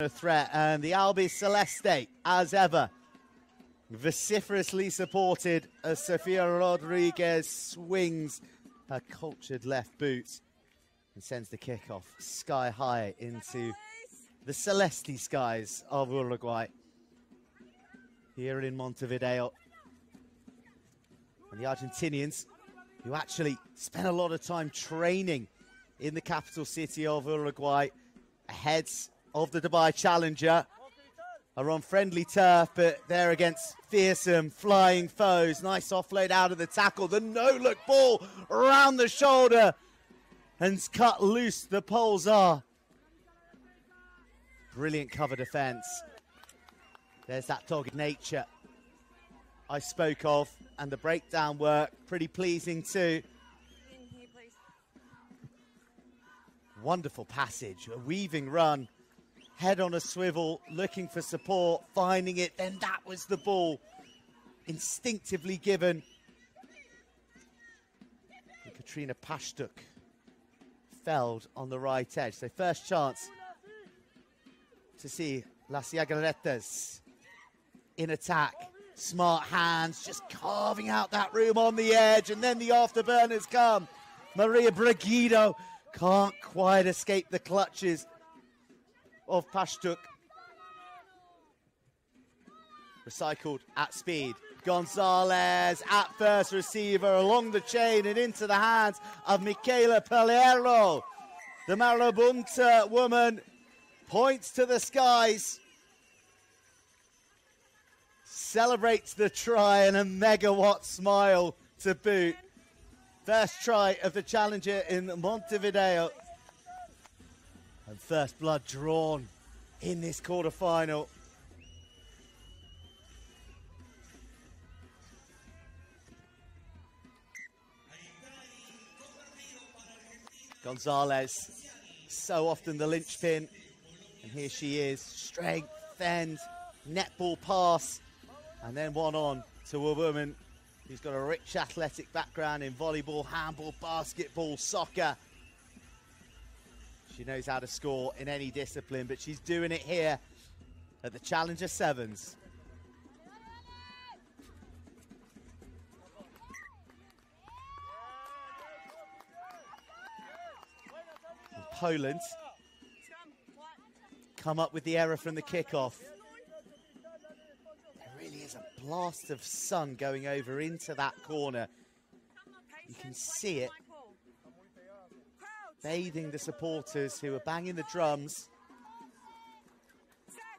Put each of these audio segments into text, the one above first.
a threat, and the Albiceleste, as ever, vociferously supported as Sofia Rodriguez swings her cultured left boot and sends the kickoff sky high into the Celeste skies of Uruguay here in Montevideo. And the Argentinians, who actually spent a lot of time training in the capital city of Uruguay ahead of the Dubai Challenger, are on friendly turf, but they're against fearsome flying foes. Nice offload out of the tackle. The no-look ball around the shoulder and cut loose. The poles are. Brilliant cover defence. There's that dogged nature I spoke of, and the breakdown work, pretty pleasing too. Wonderful passage, a weaving run, head on a swivel, looking for support, finding it, then that was the ball instinctively given. And Katrina Pashtuk felled on the right edge. So first chance to see Las Yaguaretés in attack. Smart hands, just carving out that room on the edge, and then the afterburners come. Maria Bregido can't quite escape the clutches of Pashtuk. Recycled at speed. Gonzalez at first receiver along the chain and into the hands of Michaela Paliero. The Marabunta woman points to the skies celebrates the try and a megawatt smile to boot. First try of the challenger in Montevideo. And first blood drawn in this quarterfinal. Gonzalez, so often the linchpin. And here she is, strength and netball pass and then one on to a woman who's got a rich athletic background in volleyball, handball, basketball, soccer. She knows how to score in any discipline, but she's doing it here at the Challenger Sevens. Poland come up with the error from the kickoff There really is a blast of sun going over into that corner. You can see it bathing the supporters who are banging the drums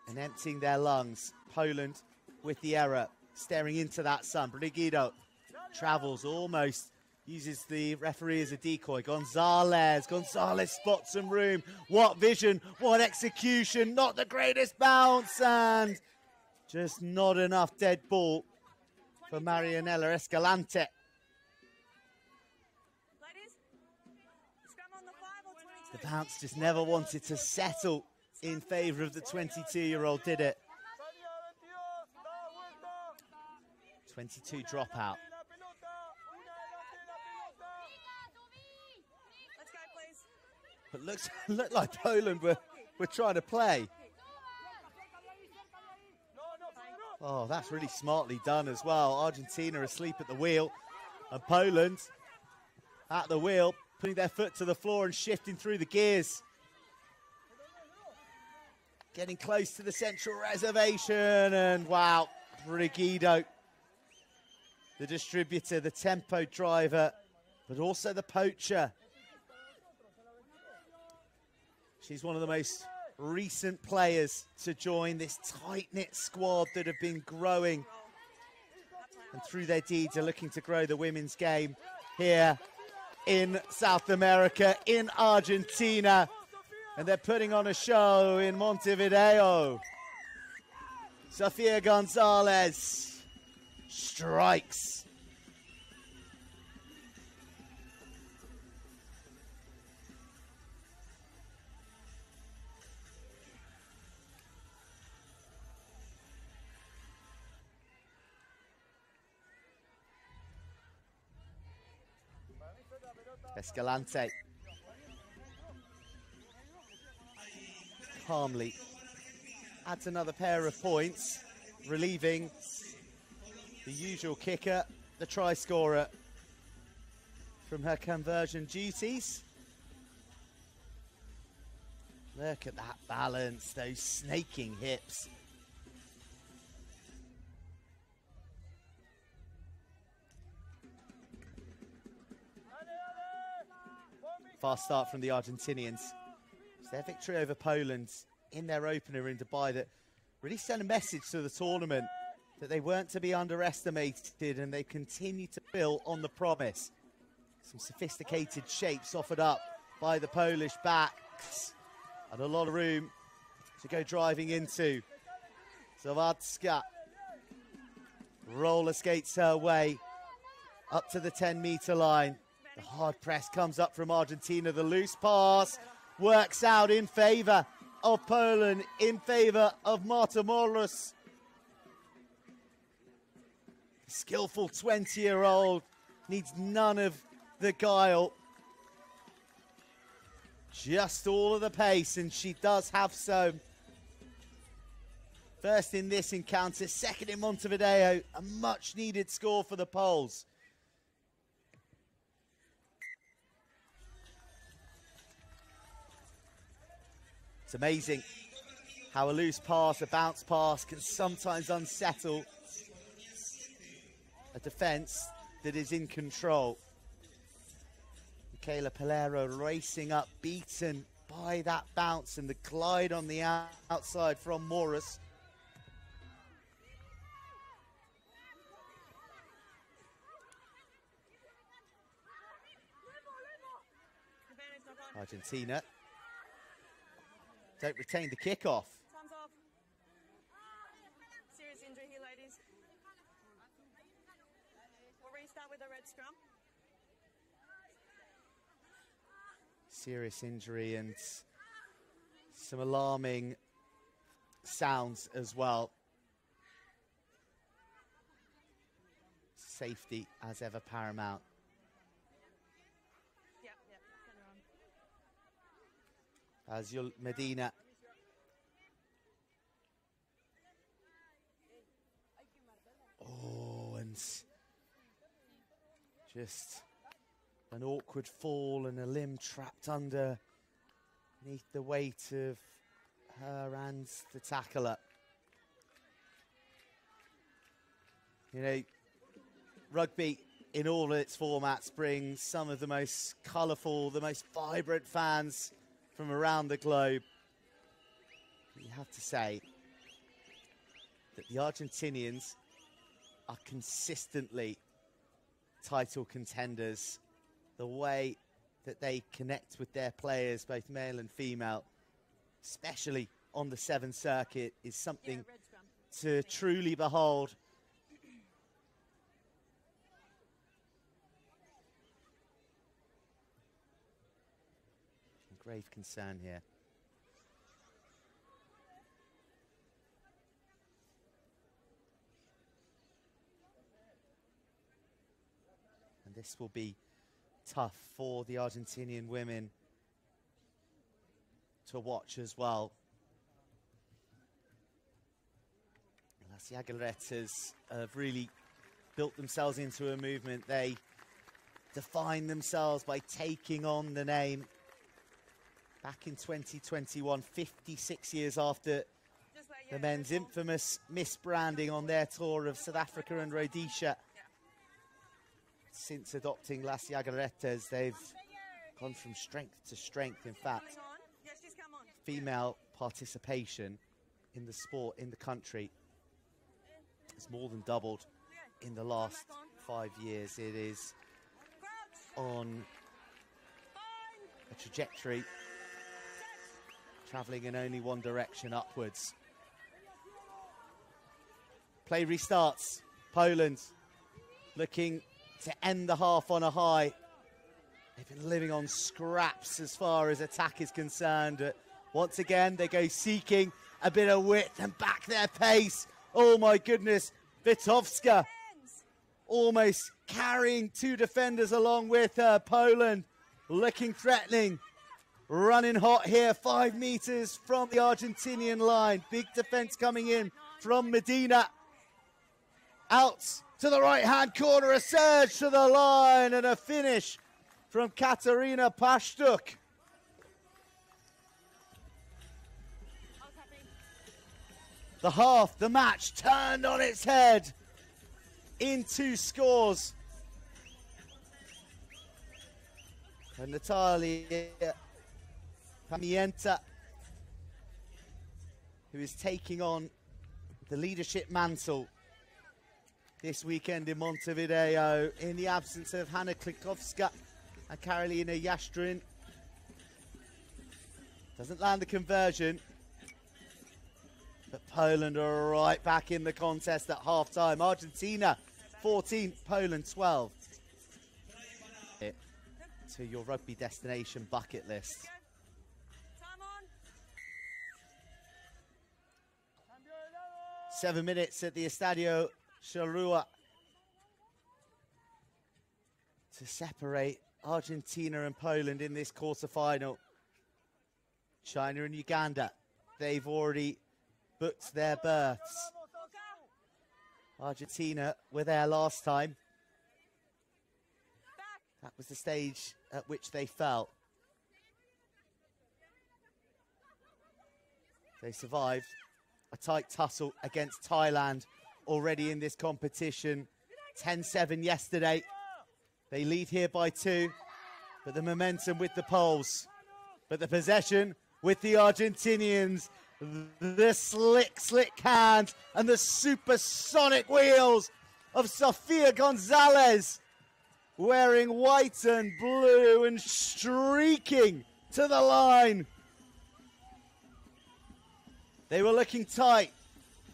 and emptying their lungs. Poland with the error, staring into that sun. Brigido travels almost, uses the referee as a decoy. Gonzalez, Gonzalez spots some room. What vision, what execution, not the greatest bounce, and just not enough dead ball for Marianela Escalante. The bounce just never wanted to settle in favour of the 22-year-old, did it? 22 dropout. But looks look like Poland were, were trying to play. Oh, that's really smartly done as well. Argentina asleep at the wheel. And Poland at the wheel, putting their foot to the floor and shifting through the gears. Getting close to the central reservation. And wow, Brigido, the distributor, the tempo driver, but also the poacher. She's one of the most recent players to join this tight-knit squad that have been growing and through their deeds are looking to grow the women's game here in South America, in Argentina. And they're putting on a show in Montevideo. Sofia Gonzalez strikes Escalante calmly adds another pair of points, relieving the usual kicker, the try scorer, from her conversion duties. Look at that balance, those snaking hips. Fast start from the Argentinians. It's their victory over Poland in their opener in Dubai that really sent a message to the tournament that they weren't to be underestimated and they continue to build on the promise. Some sophisticated shapes offered up by the Polish backs and a lot of room to go driving into. Zawadzka roller skates her way up to the 10 meter line. The hard press comes up from Argentina. The loose pass works out in favour of Poland, in favour of Marta Morris. Skillful 20 year old needs none of the guile. Just all of the pace, and she does have so. First in this encounter, second in Montevideo, a much needed score for the Poles. It's amazing how a loose pass, a bounce pass can sometimes unsettle a defence that is in control. Michaela Palero racing up, beaten by that bounce and the glide on the outside from Morris. Argentina don't retain the kickoff. Ah, serious injury here, ladies. We'll restart with a red scrum. Serious injury and some alarming sounds as well. Safety as ever paramount. Yul Medina. Oh, and just an awkward fall and a limb trapped underneath the weight of her and the tackler. You know, rugby in all its formats brings some of the most colourful, the most vibrant fans from around the globe. You have to say that the Argentinians are consistently title contenders. The way that they connect with their players, both male and female, especially on the Seven Circuit, is something to truly behold. Grave concern here. And this will be tough for the Argentinian women to watch as well. Las Yaguaretés have really built themselves into a movement. They define themselves by taking on the name. Back in 2021, 56 years after the men's infamous misbranding on their tour of South Africa and Rhodesia. Since adopting Las Yaguaretés, they've gone from strength to strength. In fact, Coming on. Yes, she's come on. female participation in the sport in the country has more than doubled in the last five years. It is on a trajectory travelling in only one direction upwards. Play restarts. Poland looking to end the half on a high. They've been living on scraps as far as attack is concerned. Uh, Once again, they go seeking a bit of width and back their pace. Oh my goodness, Vitovska almost carrying two defenders along with her. Poland looking threatening. Running hot here, five meters from the Argentinian line. Big defense coming in from Medina. Out to the right hand corner, a surge to the line, and a finish from Katarina Pashtuk. The half, the match turned on its head in two scores. And Natalia Pamięta, who is taking on the leadership mantle this weekend in Montevideo in the absence of Hanna Klikowska and Karolina Yastrin. Doesn't land the conversion. But Poland are right back in the contest at half time. Argentina 14, Poland 12. It to your rugby destination bucket list. Seven minutes at the Estadio Charrua to separate Argentina and Poland in this quarter-final. China and Uganda, they've already booked their berths. Argentina were there last time. That was the stage at which they fell. They survived a tight tussle against Thailand already in this competition. 10 7 yesterday. They lead here by two, but the momentum with the Poles. But the possession with the Argentinians. The slick, slick hand and the supersonic wheels of Sofia Gonzalez wearing white and blue and streaking to the line. They were looking tight.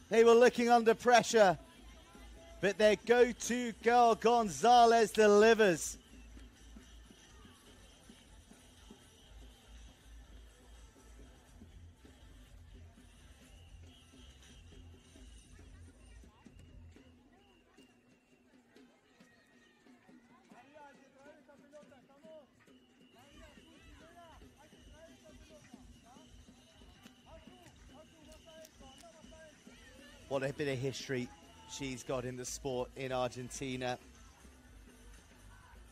They were looking under pressure. But their go to girl, Gonzalez, delivers. What a bit of history she's got in the sport in Argentina.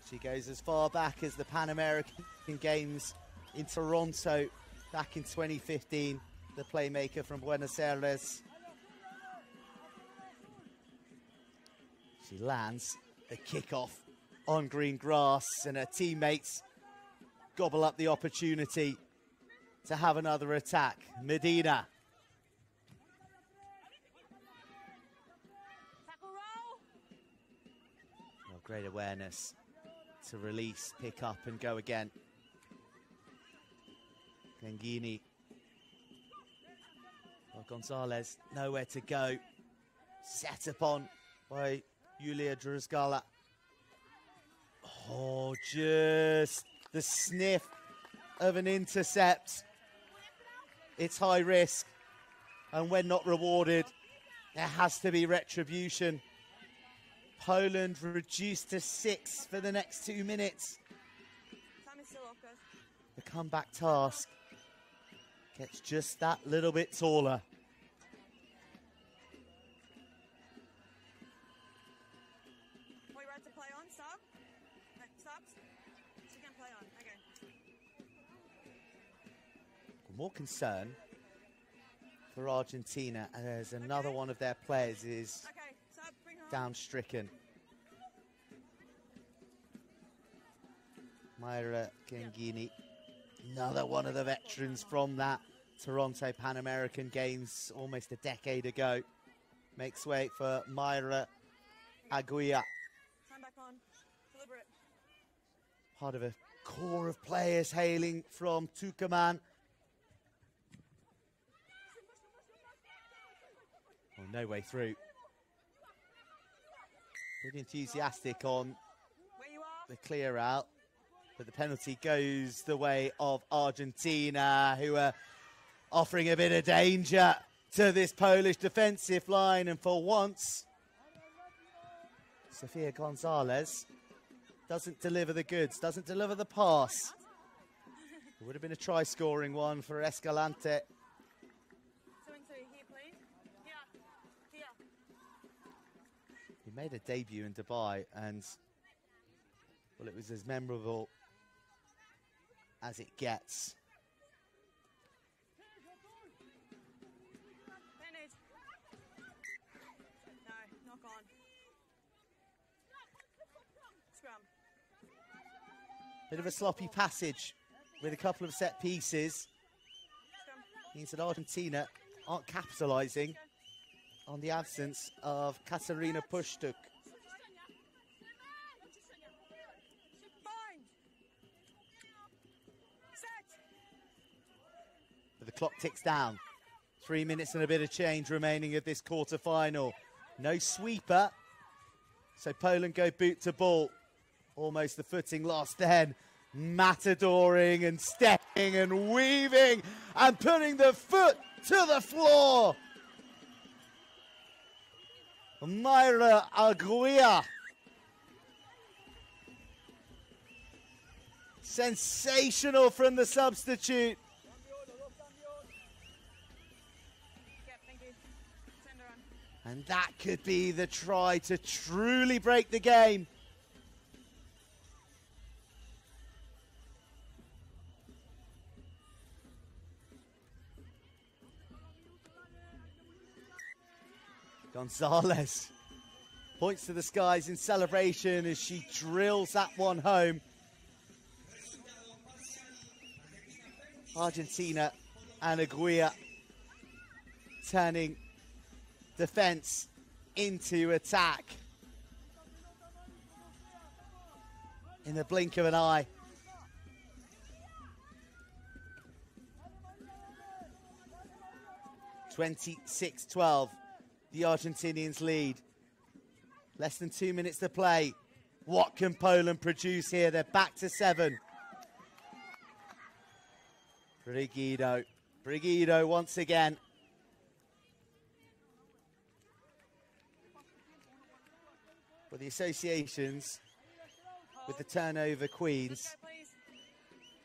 She goes as far back as the Pan American Games in Toronto back in 2015. The playmaker from Buenos Aires. She lands the kickoff on green grass, and her teammates gobble up the opportunity to have another attack. Medina Tackle roll. Well, great awareness to release, pick up, and go again. Gengini. Well, Gonzalez, nowhere to go. Set upon by Yulia Druzgala. Oh, just the sniff of an intercept. It's high risk, and when not rewarded, there has to be retribution. Poland reduced to six for the next two minutes. Time is still off. The comeback task gets just that little bit taller. What are you ready to play on? Stop. No, stops. She can play on. Okay. More concern for Argentina as another one of their players is Okay. Stop. Bring her on. Down stricken. Myra Gengini, another one of the veterans from that Toronto Pan American Games almost a decade ago, makes way for Myra Aguia. Time back on. Deliberate. part of a core of players hailing from Tucumán. Oh, no way through. Pretty enthusiastic on the clear out, but the penalty goes the way of Argentina, who are offering a bit of danger to this Polish defensive line. And for once, Sofia Gonzalez doesn't deliver the goods, doesn't deliver the pass. It would have been a try scoring one for Escalante. Made a debut in Dubai and, well, it was as memorable as it gets. Bennett. No, knock on. Scrum. Bit of a sloppy passage with a couple of set pieces. Means that Argentina aren't capitalising on the absence of Katarina Pushtuk. But the clock ticks down. Three minutes and a bit of change remaining of this quarter final. No sweeper. So Poland go boot to ball. Almost the footing lost then. Matadoring and stepping and weaving and putting the foot to the floor. Myra Aguia. Sensational from the substitute. And that could be the try to truly break the game. Gonzalez points to the skies in celebration as she drills that one home. Argentina and Aguirre turning defense into attack in the blink of an eye. Twenty-six twelve, the Argentinians lead. Less than two minutes to play. What can Poland produce here? They're back to seven. Brigido. Brigido once again Well, the associations with the turnover queens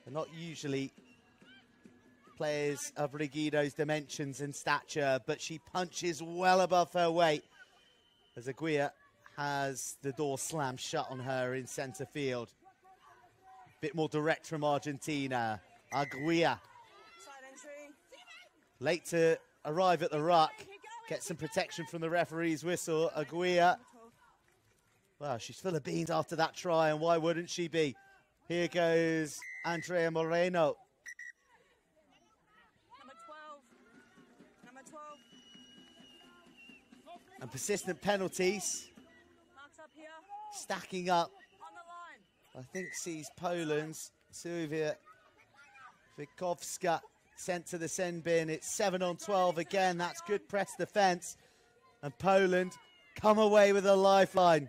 are not usually players of Rigido's dimensions and stature, but she punches well above her weight as Aguirre has the door slammed shut on her in centre field. A Bit more direct from Argentina. Aguirre late to arrive at the ruck, get some protection from the referee's whistle. Aguirre Well, she's full of beans after that try, and why wouldn't she be? Here goes Andrea Moreno. Number 12. Number 12. And persistent penalties Marks up here. stacking up. On the line. I think sees Poland's Sylvia Wikowska sent to the sin bin. It's 7 on 12 again. That's good press defence. And Poland come away with a lifeline.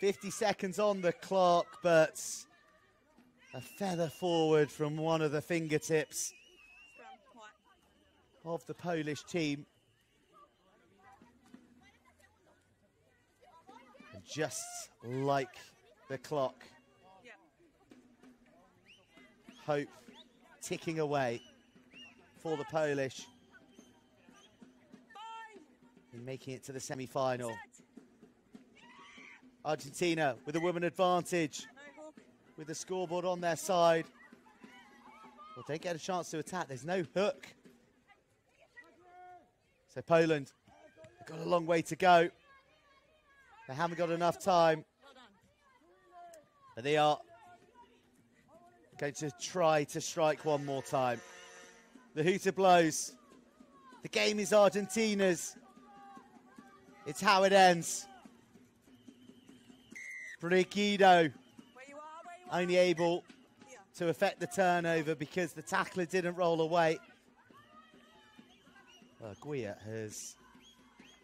50 seconds on the clock, but a feather forward from one of the fingertips. Of the Polish team. And just like the clock, Yeah. hope ticking away for the Polish in making it to the semi-final. Argentina with a woman advantage, with the scoreboard on their side. Well, don't get a chance to attack. There's no hook. So Poland have got a long way to go. They haven't got enough time, but they are going to try to strike one more time. The hooter blows. The game is Argentina's. It's how it ends. Brigido only able to affect the turnover because the tackler didn't roll away. Uh, well, Guia has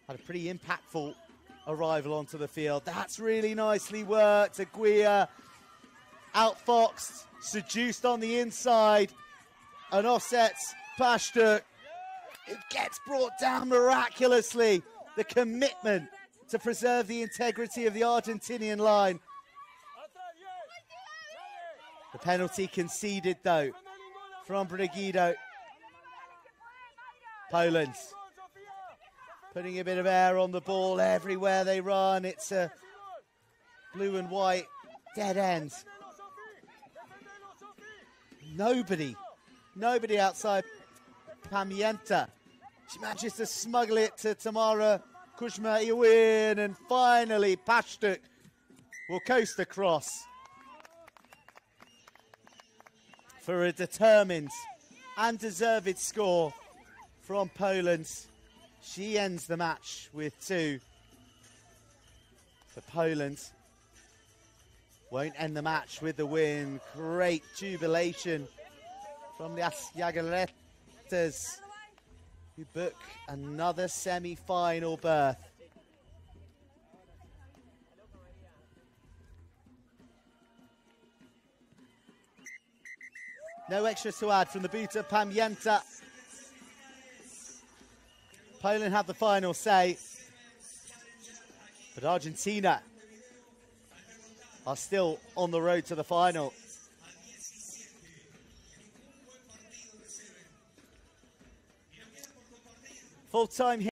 had a pretty impactful arrival onto the field. That's really nicely worked. Aguirre outfoxed, seduced on the inside, and offsets Pashtuk. It gets brought down miraculously. The commitment to preserve the integrity of the Argentinian line. The The penalty conceded though from Brigido. Poland putting a bit of air on the ball everywhere they run. It's a blue and white dead end. Nobody, nobody outside Pamięta. She manages to smuggle it to Tamara Kushma Iwin, and finally Pashtuk will coast across for a determined and deserved score from Poland. She ends the match with two for Poland. Won't end the match with the win. Great jubilation from the Jagiellonesas who book another semi-final berth. No extras to add from the Buta Pamięta. Poland have the final say. But Argentina are still on the road to the final. Full time here.